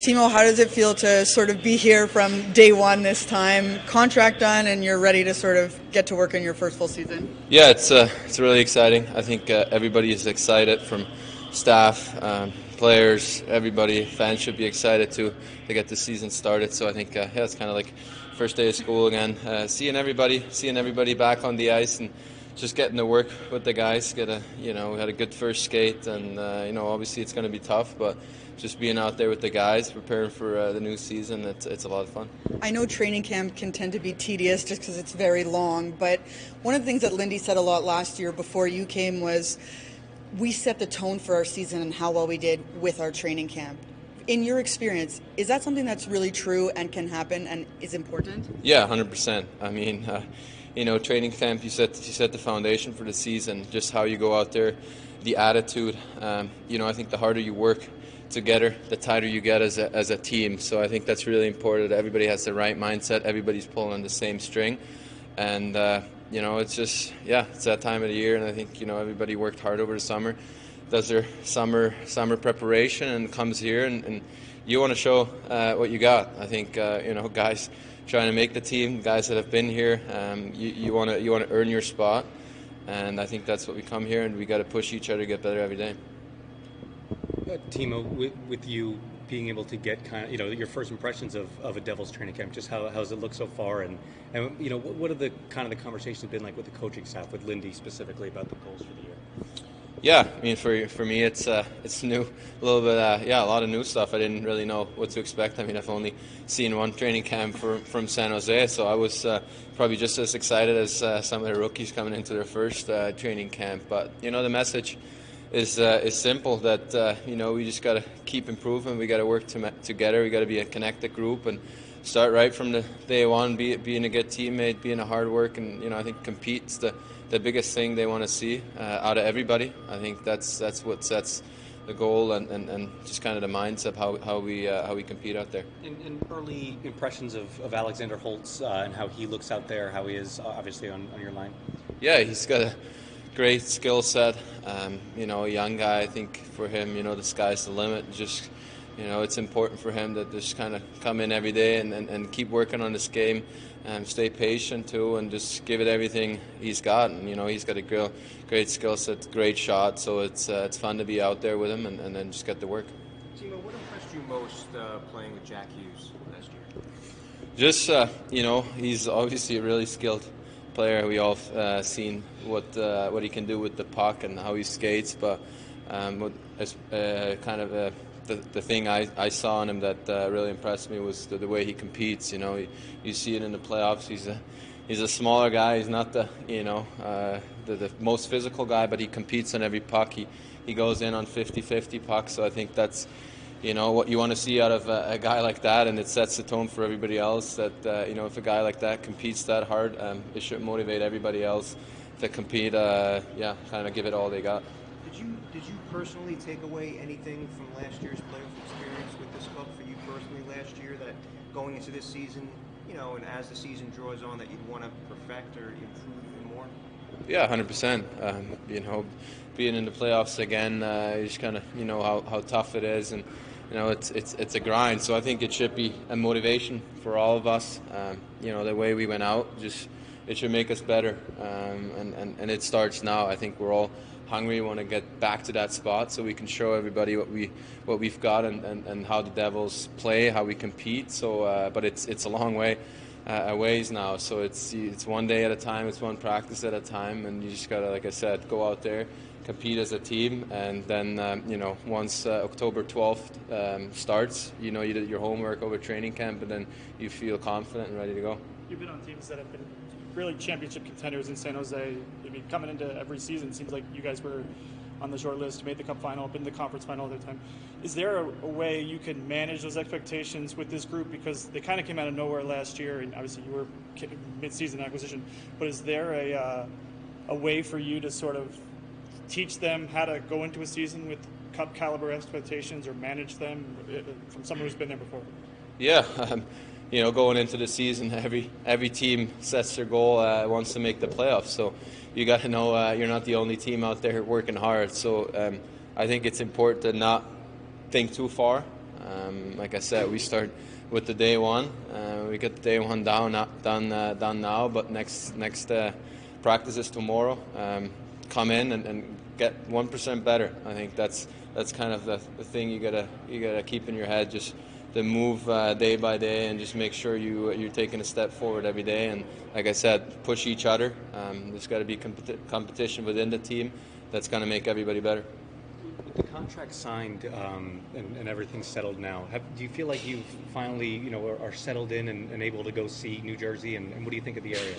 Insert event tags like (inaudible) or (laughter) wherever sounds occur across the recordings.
Timo, how does it feel to sort of be here from day one this time, contract done, and you're ready to sort of get to work in your first full season? Yeah, it's uh, it's really exciting. I think uh, everybody is excited, from staff, um, players, everybody, fans should be excited to to get the season started. So I think uh, yeah, it's kind of like first day of school again, uh, seeing everybody, seeing everybody back on the ice and just getting to work with the guys. Get a you know we had a good first skate, and uh, you know obviously it's going to be tough, but just being out there with the guys, preparing for uh, the new season, it's, it's a lot of fun. I know training camp can tend to be tedious just because it's very long, but one of the things that Lindy said a lot last year before you came was we set the tone for our season and how well we did with our training camp. In your experience, is that something that's really true and can happen and is important? Yeah, 100%. I mean, uh, you know, training camp, you set you set the foundation for the season. Just how you go out there, the attitude. Um, you know, I think the harder you work together, the tighter you get as a, as a team. So I think that's really important. Everybody has the right mindset. Everybody's pulling on the same string, and uh, you know, it's just yeah, it's that time of the year, and I think you know everybody worked hard over the summer, does their summer summer preparation, and comes here and. and you want to show uh, what you got. I think uh, you know guys trying to make the team, guys that have been here. Um, you want to you want to earn your spot, and I think that's what we come here, and we got to push each other to get better every day. Timo, with, with, you being able to get kind of you know your first impressions of, of a Devils training camp, just how how's it look so far, and and you know what, what are the kind of the conversations been like with the coaching staff, with Lindy specifically about the goals for the year? Yeah, I mean for for me it's uh, it's new, a little bit uh, yeah a lot of new stuff. I didn't really know what to expect. I mean I've only seen one training camp for, from San Jose, so I was uh, probably just as excited as uh, some of the rookies coming into their first uh, training camp. But you know the message is uh, is simple that you know we just got to keep improving. We got to work to together. We got to be a connected group and start right from the day one. Be being a good teammate, being a hard work, and you know I think compete's the the biggest thing they want to see uh, out of everybody. I think that's that's what sets the goal and, and, and just kind of the mindset how, how we uh, how we compete out there. And, and early impressions of, of Alexander Holtz uh, and how he looks out there, how he is uh, obviously on, on your line. Yeah, he's got a great skill set. Um, you know, a young guy. I think for him, you know, the sky's the limit. Just you know, it's important for him to just kind of come in every day and, and, and keep working on this game and stay patient too and just give it everything he's got. And, you know, he's got a great, great skill set, great shot, so it's, uh, it's fun to be out there with him and, and then just get to work. Timo, what impressed you most uh, playing with Jack Hughes last year? Just, uh, you know, he's obviously really skilled player. We all uh, seen what uh, what he can do with the puck and how he skates, but um, uh, kind of a the, the thing I, I saw in him that uh, really impressed me was the, the, way he competes. You know, you see it in the playoffs. He's a he's a smaller guy. He's not the you know uh, the, the most physical guy, but he competes on every puck. He he goes in on 50-50 pucks. So I think that's you know what you want to see out of a, a, guy like that, and it sets the tone for everybody else. That uh, you know if a guy like that competes that hard, um, it should motivate everybody else to compete. Uh, yeah, kind of give it all they got. Did you did you personally take away anything from last year's playoff experience with this club for you personally last year that going into this season, you know, and as the season draws on, that you'd want to perfect or improve even more? Yeah, hundred um, percent. You know, being in the playoffs again, uh, you just kind of you know how, how tough it is, and you know it's it's it's a grind. So I think it should be a motivation for all of us. Um, you know, the way we went out, just it should make us better, um, and, and and it starts now. I think we're all hungry, We want to get back to that spot so we can show everybody what we what we've got and, and, and how the Devils play, how we compete. So, uh, but it's it's a long way a ways now. So it's it's one day at a time, it's one practice at a time, and you just gotta, like I said, go out there, compete as a team, and then um, you know once uh, October 12th um, starts, you know you did your homework over training camp, and then you feel confident and ready to go. You've been on teams that have been really championship contenders in San Jose. I mean, coming into every season, seems like you guys were on the short list, made the cup final, been in the conference final the time. Is there a, a, way you can manage those expectations with this group because they kind of came out of nowhere last year, and obviously you were mid-season acquisition. But is there a uh, a way for you to sort of teach them how to go into a season with cup caliber expectations or manage them uh, from someone who's been there before? Yeah. (laughs) Um, you know, going into the season, every every team sets their goal, uh, wants to make the playoffs. So you got to know uh, you're not the only team out there working hard. So um, I think it's important to not think too far. Um, like I said, we start with the day one. Uh, we get the day one down done uh, done now, but next next uh, practice is tomorrow. Um, come in and, and get one percent better. I think that's that's kind of the, the thing you gotta you gotta keep in your head. Just to move uh, day by day and just make sure you you're taking a step forward every day. And like I said, push each other. Um, there's got to be competi- competition within the team that's going to make everybody better. With the contract signed um, and, and everything settled now, have, do you feel like you've finally, you know, are, are settled in and, and, able to go see New Jersey? And, and, what do you think of the area?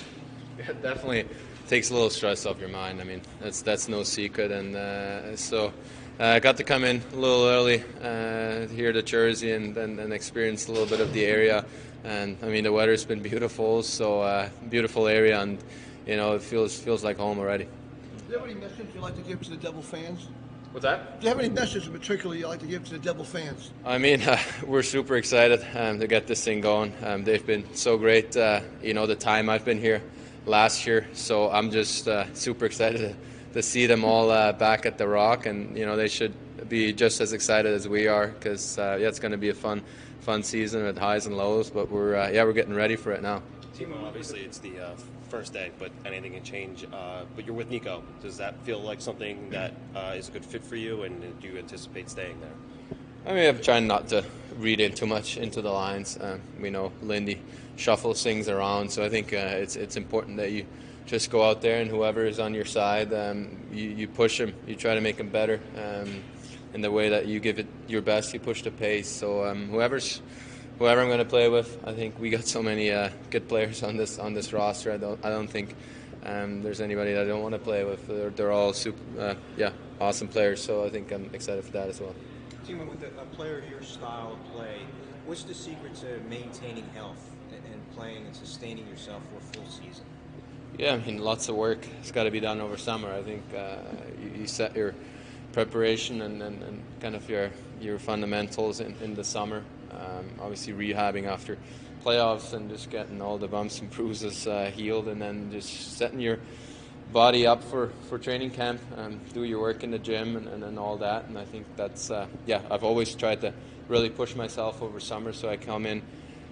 Yeah, (laughs) definitely takes a little stress off your mind. I mean, that's that's no secret, and uh, so. I uh, got to come in a little early uh, here to Jersey and, and, and, experience a little bit of the area. And I mean, the weather's been beautiful, so uh, beautiful area, and you know, it feels feels like home already. Do you have any message you'd like to give to the Devil fans? What's that? Do you have any message in particular you'd like to give to the Devil fans? I mean, uh, (laughs) we're super excited um, to get this thing going. Um, they've been so great, uh, you know, the time I've been here last year. So I'm just uh, super excited to to see them all uh, back at the Rock, and you know they should be just as excited as we are because uh, yeah, it's going to be a fun, fun season with highs and lows. But we're uh, yeah, we're getting ready for it now. Timo, obviously it's the uh, first day, but anything can change. Uh, but you're with Nico. Does that feel like something that uh, is a good fit for you, and do you anticipate staying there? I mean, I'm trying not to read in too much into the lines. we know Lindy shuffles things around, so I think it's it's important that you just go out there and whoever is on your side, um, you, you push them. You try to make them better. Um, in the way that you give it your best, you push the pace. So um, whoever's whoever I'm going to play with, I think we got so many uh, good players on this on this roster. I don't I don't think um, there's anybody that I don't want to play with. They're, they're all super, uh, yeah, awesome players. So I think I'm excited for that as well. With a, player of your style of play, what's the secret to maintaining health and, and playing and sustaining yourself for a full season? Yeah, I mean, lots of work. It's got to be done over summer. I think uh, you, you, set your preparation and, and, and, kind of your your fundamentals in, in the summer. Um, obviously, rehabbing after playoffs and just getting all the bumps and bruises uh, healed, and then just setting your body up for, for training camp. Um, do your work in the gym and, and, and all that. And I think that's uh, yeah. I've always tried to really push myself over summer, so I come in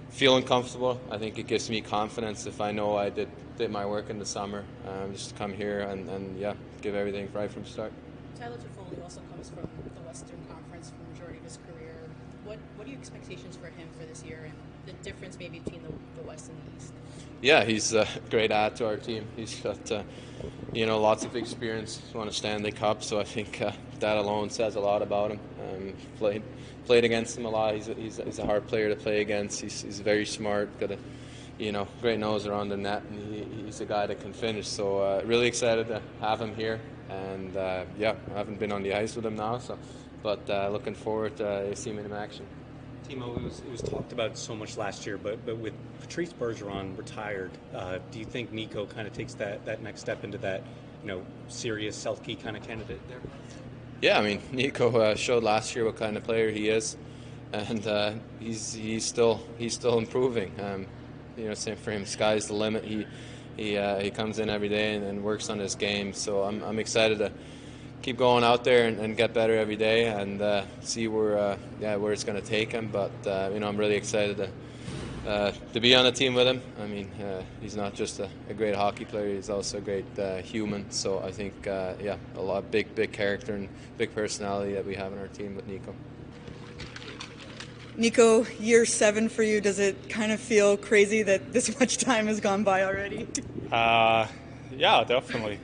feeling comfortable. I think it gives me confidence if I know I did did my work in the summer. Um, just come here and, and yeah, give everything right from start. Tyler Toffoli also comes from the Western Conference for the majority of his career. Are your expectations for him for this year and the difference maybe between the, the West and the East? Yeah, he's a great add to our team. He's got uh, you know lots of experience. Won a Stanley Cup, so I think uh, that alone says a lot about him. Um, played played against him a lot. He's a, he's, a, he's a hard player to play against. He's, he's very smart. Got a you know great nose around the net, and he, he's a guy that can finish. So uh, really excited to have him here. And uh, yeah, I haven't been on the ice with him now, so but uh, looking forward to uh, seeing him in action. Timo, it was, it was talked about so much last year, but but with Patrice Bergeron retired, uh, do you think Nico kind of takes that, that next step into that, you know, serious Selke kind of candidate there? Yeah, I mean, Nico uh, showed last year what kind of player he is, and uh, he's he's still he's still improving. Um, you know, same for him. Sky's the limit. He he uh, he comes in every day and, and, works on his game. So I'm I'm excited to keep going out there and, and get better every day and uh, see where uh, yeah where it's going to take him. But uh, you know, I'm really excited to. Uh, to be on the team with him, I mean, uh, he's not just a, a, great hockey player; he's also a great uh, human. So I think, yeah, a lot big, big character and big personality that we have in our team with Nico. Nico, year seven for you. Does it kind of feel crazy that this (laughs) much time has gone by already? Uh, yeah, definitely.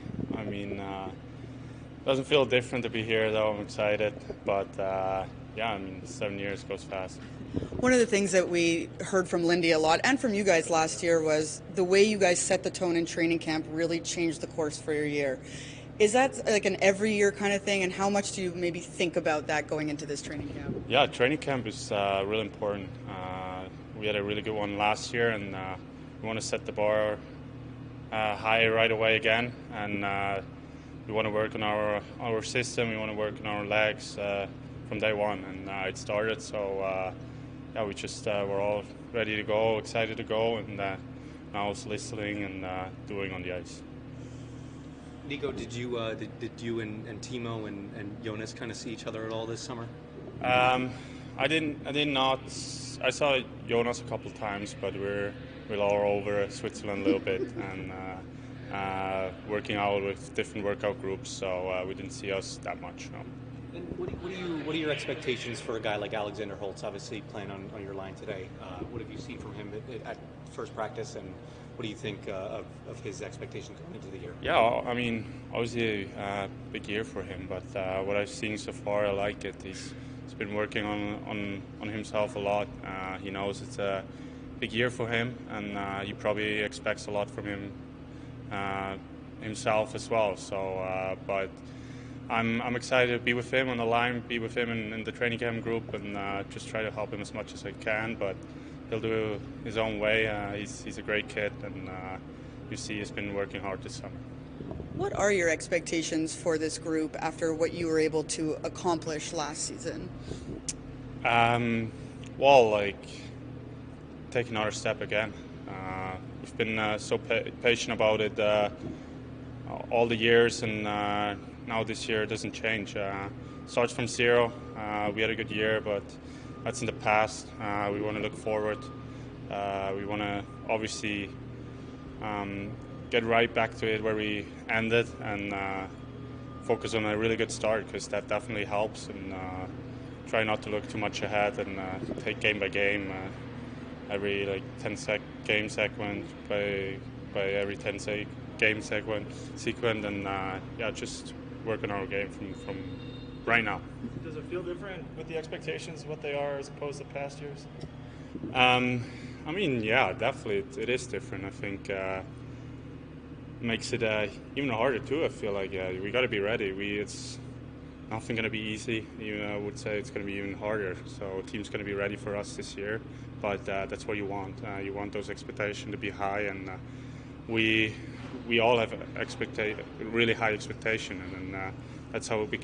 Doesn't feel different to be here though. I'm excited, but uh, yeah, I mean, seven years goes fast. One of the things that we heard from Lindy a lot and from you guys last year was the way you guys set the tone in training camp really changed the course for your year. Is that like an every year kind of thing? And how much do you maybe think about that going into this training camp? Yeah, training camp is uh, really important. Uh, we had a really good one last year, and uh, we want to set the bar uh, high right away again. And uh, we want to work on our our system. We want to work on our legs uh, from day one, and it started. So yeah, we just we're all ready to go, excited to go, and now it's listening and doing on the ice. Nico, did you uh, did, did you and, and Timo and, and Jonas kind of see each other at all this summer? Um, I didn't. I did not. I saw Jonas a couple of times, but we're we're all over Switzerland a little bit and uh, working out with different workout groups. So uh, we didn't see us that much. No. And what, do, what, do you, what are your expectations for a guy like Alexander Holtz, obviously playing on, on your line today? Uh, what have you seen from him at, at first practice, and what do you think uh, of, of his expectations going into the year? Yeah, I mean, obviously a uh, big year for him, but uh, what I've seen so far, I like it. He's, he's been working on, on, on himself a lot. Uh, he knows it's a big year for him, and uh, he probably expects a lot from him himself as well. So, but I'm, I'm excited to be with him on the line, be with him in, in the training camp group, and uh, just try to help him as much as I can. But he'll do his own way. Uh, he's, he's a great kid, and uh, you see he's been working hard this summer. What are your expectations for this group after what you were able to accomplish last season? Um, well, like take another step again. Uh, we've been uh, so pa- patient about it uh, all the years, and now this year it doesn't change. Uh, starts from zero. Uh, we had a good year, but that's in the past. Uh, we want to look forward. Uh, we want to obviously um, get right back to it where we ended and uh, focus on a really good start because that definitely helps. And uh, try not to look too much ahead and take game by game. Every like 10 sec game sequence by by every 10 sec game sequence sequence and yeah just work on our game from, from right now. Does it feel different with the expectations, what they are, as opposed to past years? Um, I mean, yeah, definitely, it, it is different. I think uh, makes it uh, even harder too. I feel like yeah, we got to be ready. We it's nothing going to be easy. Even I would say it's going to be even harder. So team's going to be ready for us this year, but uh, that's what you want. Uh, you want those expectations to be high, and uh, we we all have expecta- really high expectation, and, and uh, that's how be-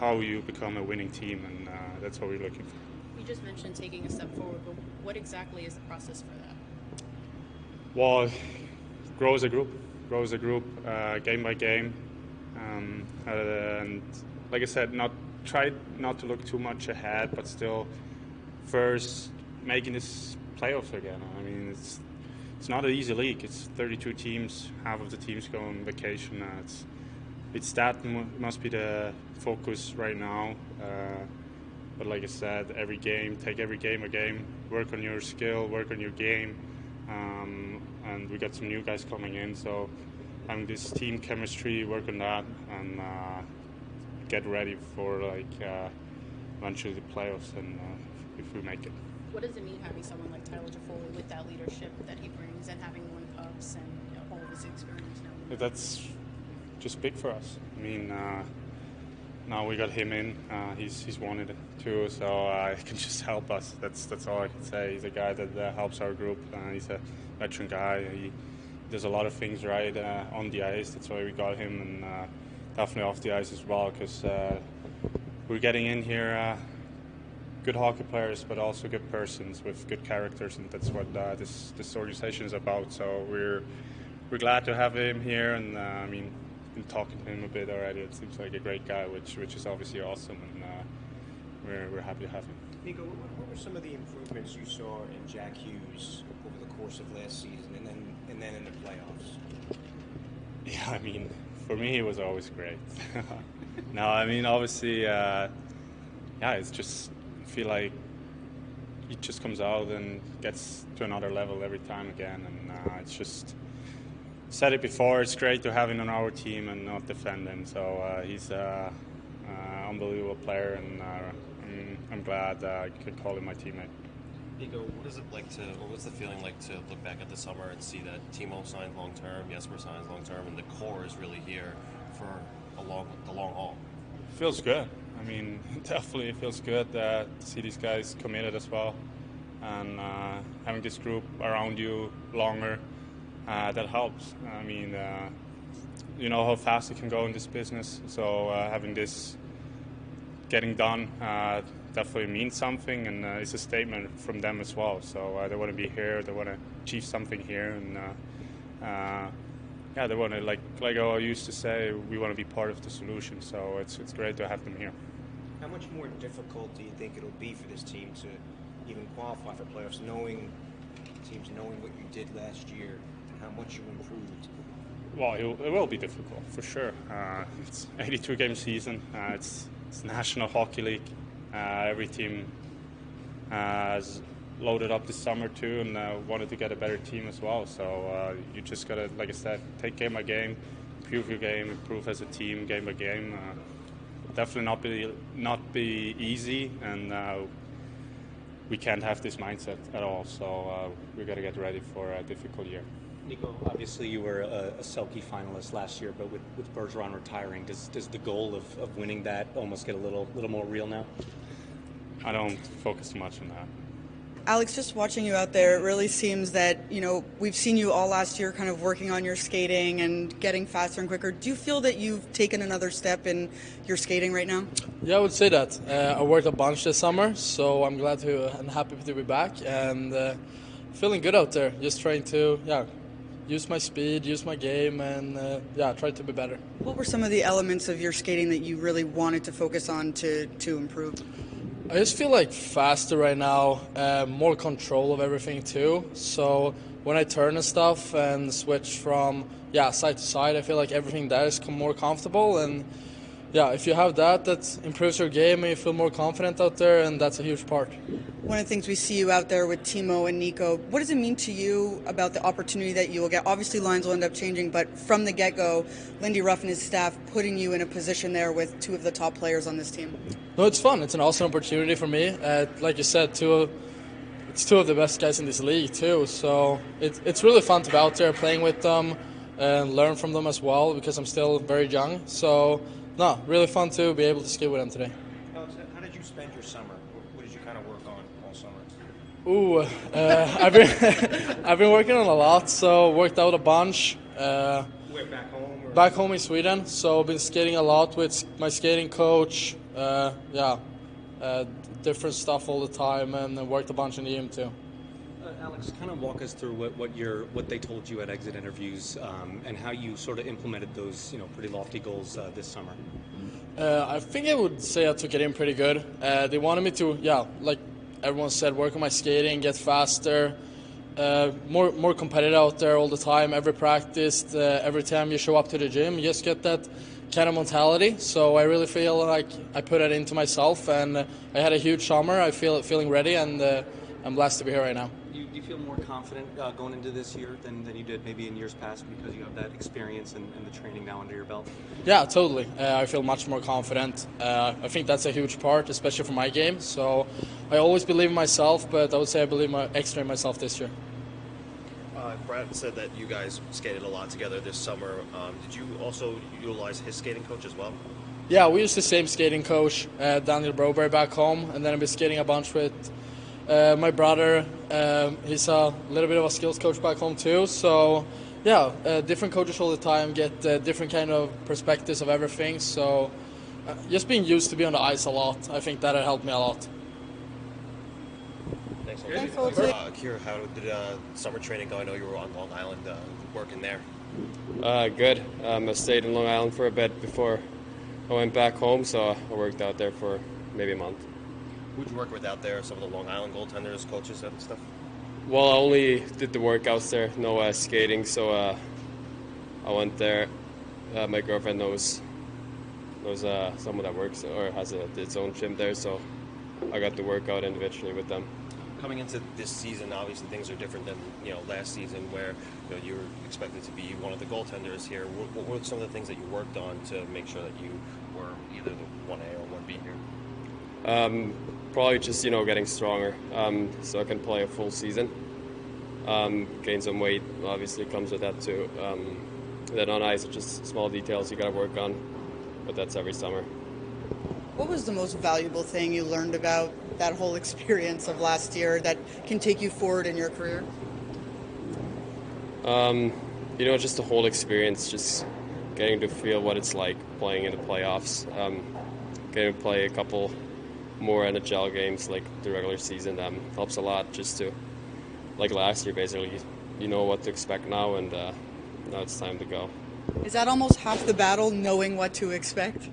how you become a winning team, and uh, that's what we're looking for. You just mentioned taking a step forward, but what exactly is the process for that? Well, grow as a group, grow as a group, uh, game by game, um, and like I said, not try not to look too much ahead, but still first making this playoffs again. I mean, it's it's not an easy league. It's 32 teams. Half of the teams go on vacation. Uh, it's it's that m- must be the focus right now. Uh, but like I said, every game, take every game a game. Work on your skill, work on your game, um, and we got some new guys coming in. So having this team chemistry, work on that, and uh, get ready for like uh, eventually the playoffs, and uh, if we make it what does it mean having someone like Tyler Toffoli with that leadership that he brings and having won cups and you know, all of his experience now? That's just big for us. I mean, uh, now we got him in. Uh, he's he's wanted it too, so uh, (laughs) he can just help us. That's that's all I can say. He's a guy that uh, helps our group. Uh, he's a veteran guy. He does a lot of things right uh, on the ice. That's why we got him, and uh, definitely off the ice as well, because we're getting in here good hockey players, but also good persons with good characters, and that's what uh, this this organization is about. So we're we're glad to have him here, and uh, I mean, been talking to him a bit already. It seems like a great guy, which which is obviously awesome, and uh, we're we're happy to have him. Nico, what, what were some of the improvements you saw in Jack Hughes over the course of last season, and then and then in the playoffs? (laughs) Yeah, I mean, for me, it was always great. (laughs) no, I mean, obviously, uh, yeah, it's just feel like he just comes out and gets to another level every time again, and uh, it's just said it before. It's great to have him on our team and not defend him. So uh, he's an uh, uh, unbelievable player, and uh, I'm, I'm, glad I could call him my teammate. Nico, what is it like to, or what's the feeling like to look back at the summer and see that Timo signed long term, Jesper signs long term, and the core is really here for a long, the long haul? Feels good. I mean, (laughs) definitely it feels good to see these guys committed as well, and uh, having this group around you longer, uh, that helps. I mean, uh, you know how fast it can go in this business, so uh, having this getting done uh, definitely means something, and it's a statement from them as well. So they want to be here, they want to achieve something here, and yeah, they want to like like I used to say, we want to be part of the solution. So it's it's great to have them here. How much more difficult do you think it'll be for this team to even qualify for playoffs, knowing teams knowing what you did last year and how much you improved? Well, it, will- it will be difficult for sure. Uh, it's 82 game season. Uh, it's it's National Hockey League. Uh, every team uh, has loaded up this summer too, and uh, wanted to get a better team as well. So uh, you just gotta, like I said, take game by game, improve your game, improve as a team, game by game. Uh, definitely not be not be easy, and uh, we can't have this mindset at all. So we got to get ready for a difficult year. Nico, obviously you were a, a Selke finalist last year, but with, with Bergeron retiring, does, does the goal of, of winning that almost get a little little more real now? I don't focus too much on that. Alex, just watching you out there, it really seems that, you know, we've seen you all last year kind of working on your skating and getting faster and quicker. Do you feel that you've taken another step in your skating right now? Yeah, I would say that. Uh, I worked a bunch this summer, so I'm glad to and happy to be back and uh, feeling good out there. Just trying to, yeah, use my speed, use my game, and uh, yeah, try to be better. What were some of the elements of your skating that you really wanted to focus on to, to improve? I just feel like faster right now, uh, more control of everything too. So when I turn and stuff and switch from yeah side to side, I feel like everything there is more comfortable. And yeah, if you have that, that improves your game and you feel more confident out there, and that's a huge part. One of the things we see you out there with Timo and Nico, what does it mean to you about the opportunity that you will get? Obviously, lines will end up changing, but from the get go, Lindy Ruff and his staff putting you in a position there with two of the top players on this team. No, it's fun. It's an awesome opportunity for me. Uh, like you said, two of, it's two of the best guys in this league too. So it, it's really fun to be out there playing with them and learn from them as well because I'm still very young. So no, really fun to be able to skate with them today. How did you spend your summer? What- did you kind of work on all summer? Ooh, uh, (laughs) I've been (laughs) I've been working on a lot. So worked out a bunch. Uh, Where back home? Or back home in Sweden. So I've been skating a lot with my skating coach. Uh, yeah, uh, different stuff all the time, and worked a bunch in the gym too. Alex, kind of walk us through what, what your what they told you at exit interviews um, and how you sort of implemented those you know pretty lofty goals uh, this summer. Uh, I think I would say I took it in pretty good. Uh, they wanted me to, yeah, like everyone said, work on my skating, get faster, uh, more more competitive out there all the time. Every practice, uh, every time you show up to the gym, you just get that kind of mentality. So I really feel like I put it into myself, and I had a huge summer. I feel feeling ready, and uh, I'm blessed to be here right now. Do you, feel more confident uh, going into this year than, than you did maybe in years past because you have that experience and, and the training now under your belt? Yeah, totally. Uh, I feel much more confident. Uh, I think that's a huge part, especially for my game. So I always believe in myself, but I would say I believe my, extra in myself this year. Uh, Bratt said that you guys skated a lot together this summer. Um, did you also utilize his skating coach as well? Yeah, we used the same skating coach, uh, Daniel Broberg, back home, and then I've been skating a bunch with uh, my brother. Um, he's a little bit of a skills coach back home too. So, yeah, uh, different coaches all the time get uh, different kind of perspectives of everything. So, uh, just being used to be on the ice a lot, I think that helped me a lot. Thanks, Thanks, uh, Olsey. Kira, how did uh, summer training go? I know you were on Long Island uh, working there. Uh, good. Um, I stayed in Long Island for a bit before I went back home, so I worked out there for maybe a month. Who'd you work with out there? Some of the Long Island goaltenders, coaches, and stuff. Well, I only did the workouts there, no uh, skating, so uh, I went there. Uh, my girlfriend knows knows uh, someone that works or has a, its own gym there, so I got to work out individually with them. Coming into this season, obviously things are different than you know last season, where you know you were expected to be one of the goaltenders here. What, what were some of the things that you worked on to make sure that you were either the one A or one B here? Um, probably just you know getting stronger, um, so I can play a full season. Um, gain some weight obviously comes with that too. Um, then on ice, it's just small details you got to work on, but that's every summer. What was the most valuable thing you learned about that whole experience of last year that can take you forward in your career? Um, you know, just the whole experience, just getting to feel what it's like playing in the playoffs. Um, getting to play a couple more NHL games like the regular season um, helps a lot. Just to, like last year, basically, you know what to expect now, and uh, now it's time to go. Is that almost half the battle, knowing what to expect?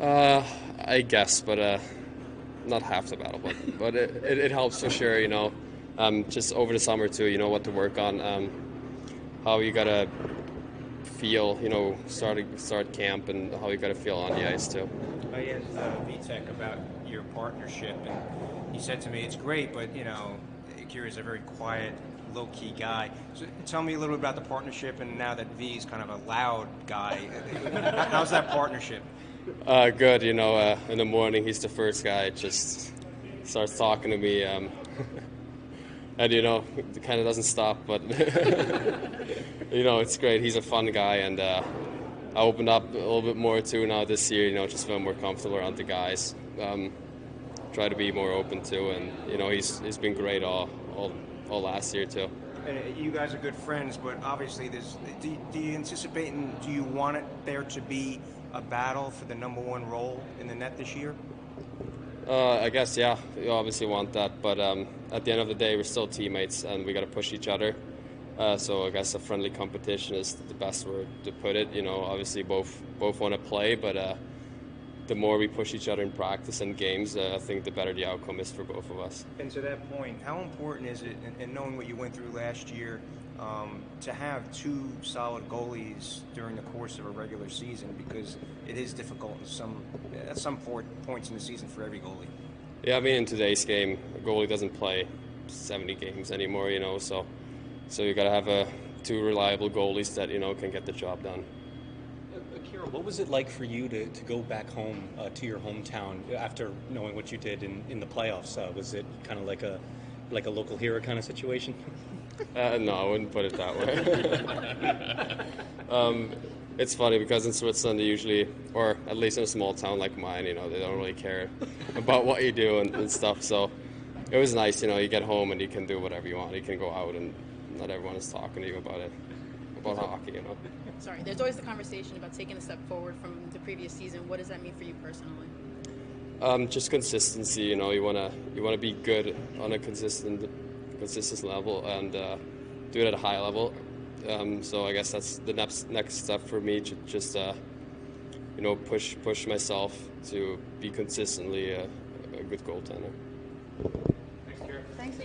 Uh, I guess, but uh, not half the battle, but but it, it, it helps for sure. You know, um, just over the summer too. You know what to work on, um, how you gotta feel. You know, start start camp and how you gotta feel on the ice too. I asked uh, Vitek about your partnership, and he said to me, "It's great, but you know, Akira is a very quiet, low-key guy." So tell me a little bit about the partnership, and now that V is kind of a loud guy, (laughs) how's that partnership? Uh, good. You know, uh, in the morning he's the first guy. Just starts talking to me, um, (laughs) and you know, it kind of doesn't stop. But (laughs) you know, it's great. He's a fun guy, and uh, I opened up a little bit more too now this year. You know, just feel more comfortable around the guys. Um, try to be more open too, and you know, he's he's been great all all, all last year too. And uh, you guys are good friends, but obviously, there's. Do, do you anticipate and do you want it there to be a battle for the number one role in the net this year? Uh, I guess yeah. You obviously want that, but um, at the end of the day, we're still teammates, and we got to push each other. Uh, so I guess a friendly competition is the best word to put it. You know, obviously both both want to play, but uh, the more we push each other in practice and games, uh, I think the better the outcome is for both of us. And to that point, how important is it, and knowing what you went through last year, um, to have two solid goalies during the course of a regular season? Because it is difficult in some at some points in the season for every goalie. Yeah, I mean, in today's game, a goalie doesn't play 70 games anymore, you know, so so you got to have a two reliable goalies that you know can get the job done. Akira, what was it like for you to, to go back home uh, to your hometown after knowing what you did in, in the playoffs? Uh, was it kind of like a like a local hero kind of situation? (laughs) Uh, no, I wouldn't put it that way. (laughs) um, it's funny because in Switzerland, they usually, or at least in a small town like mine, you know, they don't really care (laughs) about what you do and, and stuff. So it was nice, you know, you get home and you can do whatever you want. You can go out and not everyone is talking to you about it, about hockey, you know. (laughs) Sorry, there's always the conversation about taking a step forward from the previous season. What does that mean for you personally? Um, just consistency, you know. You wanna you wanna be good on a consistent consistent level and uh, do it at a high level. Um, so I guess that's the next next step for me to just uh, you know push push myself to be consistently a, a good goaltender. Thanks,